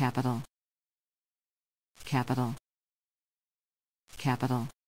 capital. Capital. Capital.